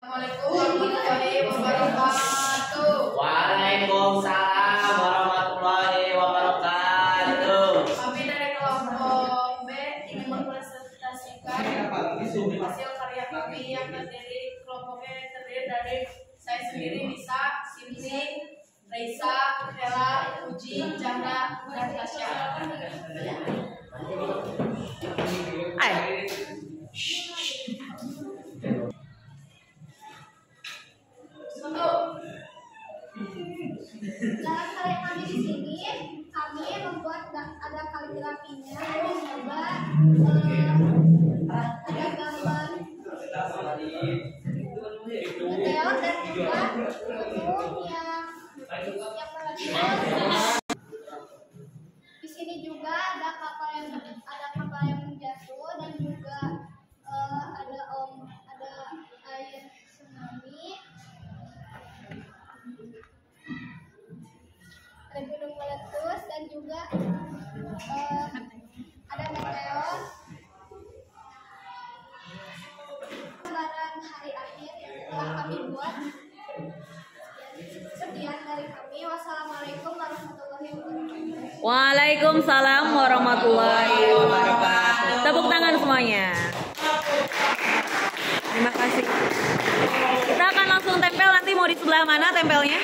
Assalamualaikum warahmatullahi wabarakatuh. Waalaikumsalam warahmatullahi wabarakatuh. Kami dari kelompok B ingin mempresentasikan hasil karya kami yang terdiri kelompok B terdiri dari saya sendiri Nisa, Sinti, Raisa, Hela, Uji, Jana, dan Tasya. Dalam karya kami di sini, kami membuat da- ada kaligrafinya dan juga eh, ada gambar meteor dan juga yang yang. Di sini juga ada kapal yang ada gunung meletus dan juga eh, ada meteor gambaran hari akhir yang telah kami buat sekian dari kami wassalamualaikum warahmatullahi wabarakatuh Waalaikumsalam warahmatullahi wabarakatuh. Tepuk tangan semuanya. Terima kasih. Kita akan langsung tempel nanti mau di sebelah mana tempelnya?